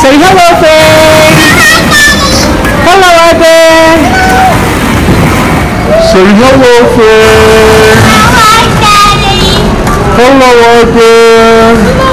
Say hello, Faye. Hello, Evan. Say hello, Faye. Hello, Evan.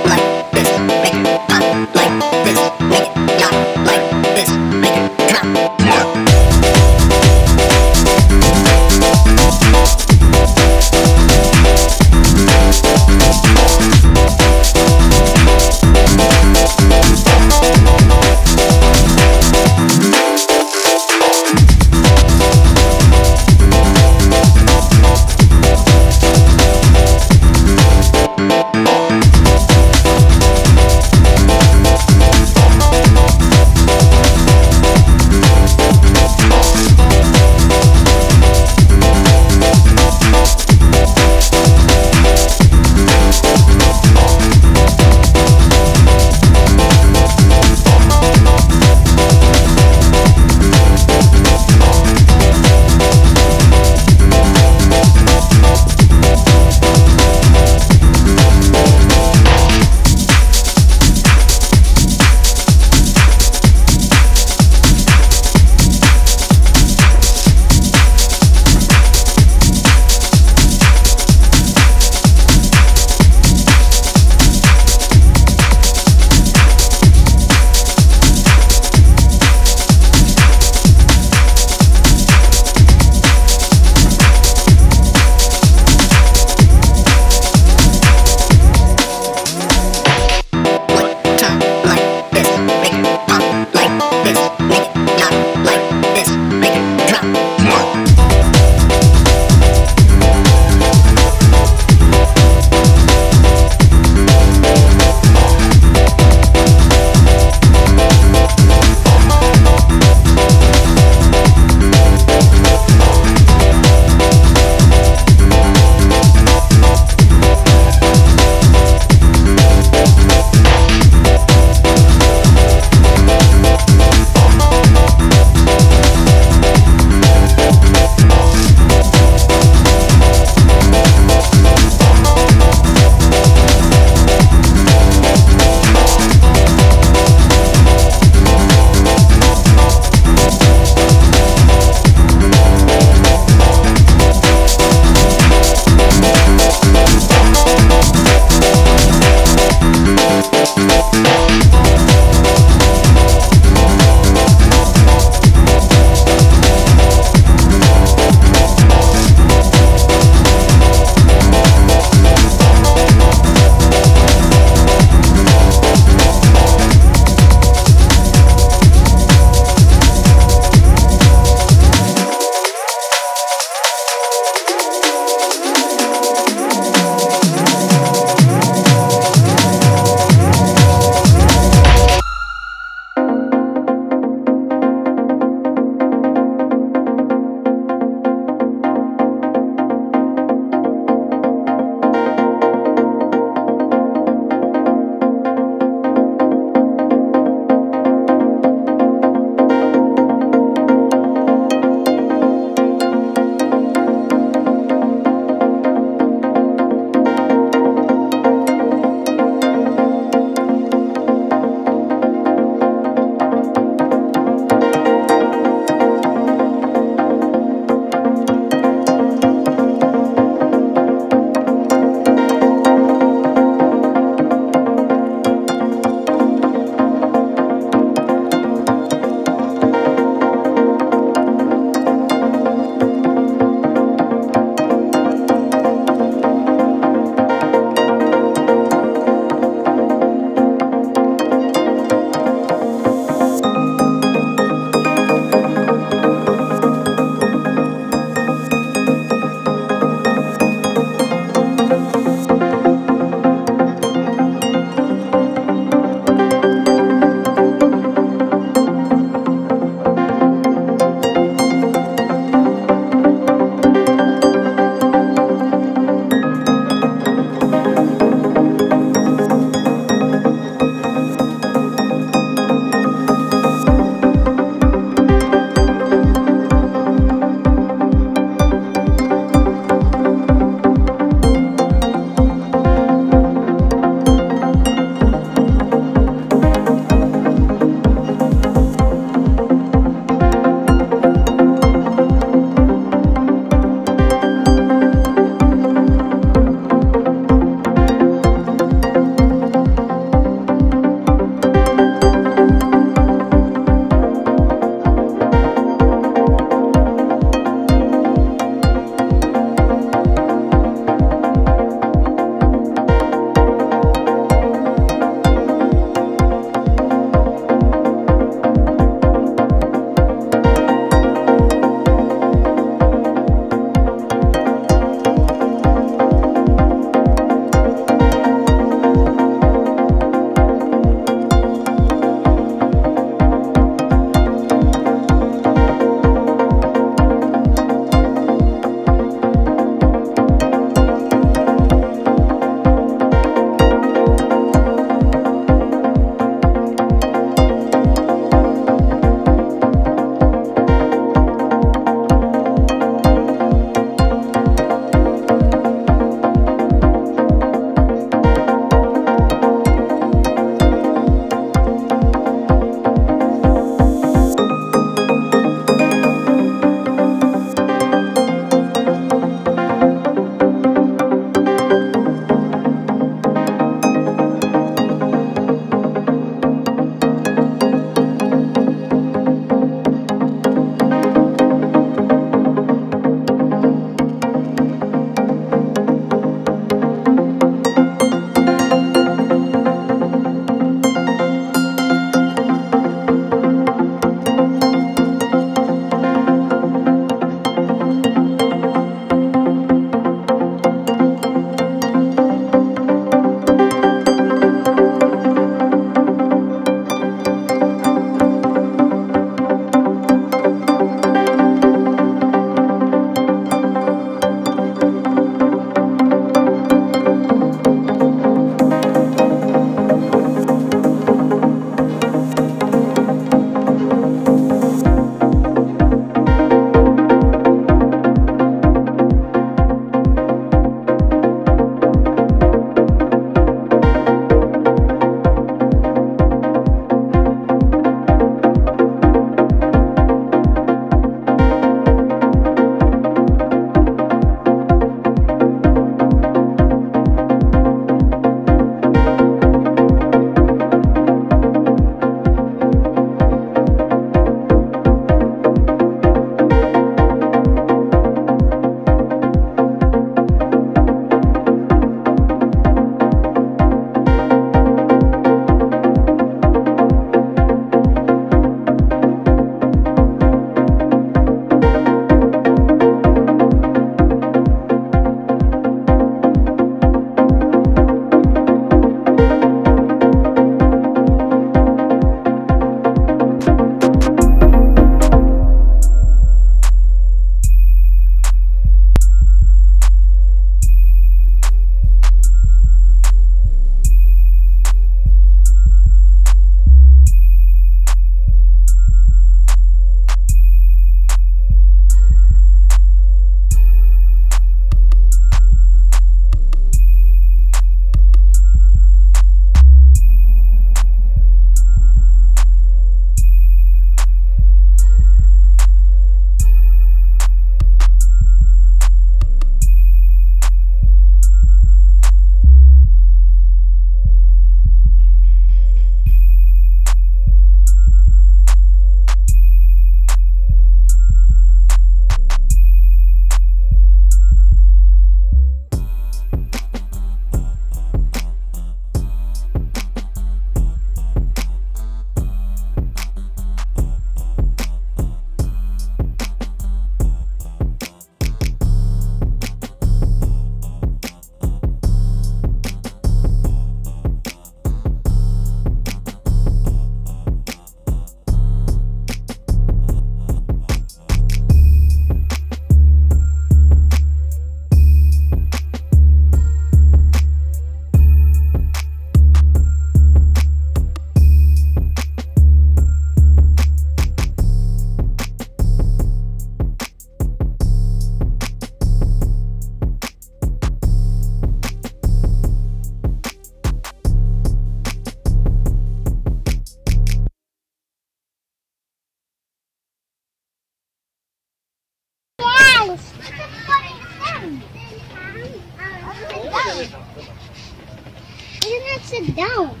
Sit down.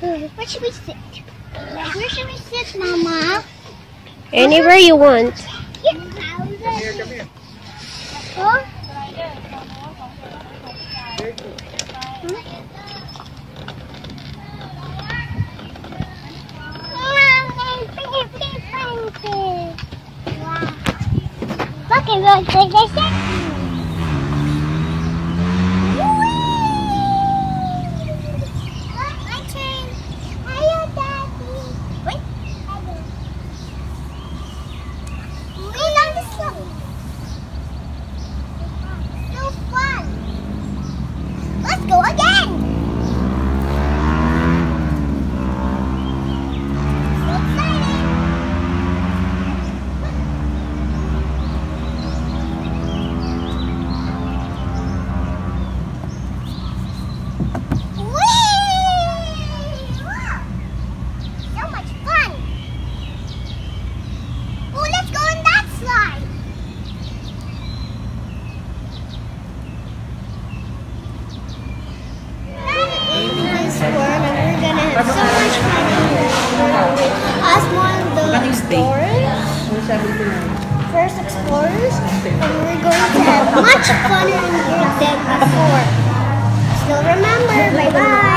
Where should we sit? Where should we sit, Mama? Anywhere you want. Here. Come here, come here. Oh? Look at those, like I said. Us one the explorers, first explorers, and we're going to have much in here than before. Still remember, bye bye.